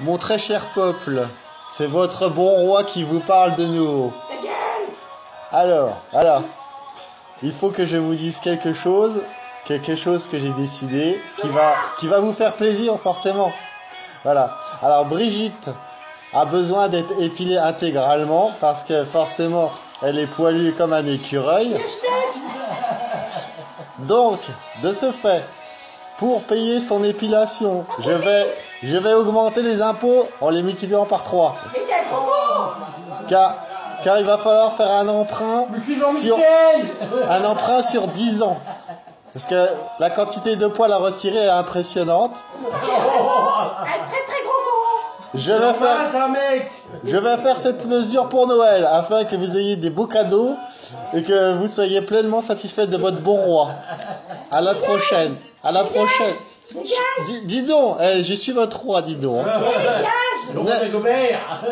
Mon très cher peuple, c'est votre bon roi qui vous parle de nouveau. Alors, alors, il faut que je vous dise quelque chose, quelque chose que j'ai décidé, qui va, qui va vous faire plaisir forcément. Voilà. Alors Brigitte a besoin d'être épilée intégralement parce que forcément elle est poilue comme un écureuil. Donc, de ce fait, pour payer son épilation, je vais, je vais augmenter les impôts en les multipliant par 3. Mais quel gros con Car, car il va falloir faire un emprunt sur, un emprunt sur 10 ans. Parce que la quantité de poils à retirer est impressionnante. Un très très gros con Je vais faire, Arrête, un mec je vais faire cette mesure pour Noël afin que vous ayez des beaux cadeaux et que vous soyez pleinement satisfait de votre bon roi. À la prochaine. À la prochaine. Dis, dis donc, eh, je suis votre roi, dis donc. hein. Dégage Le roi de Gobert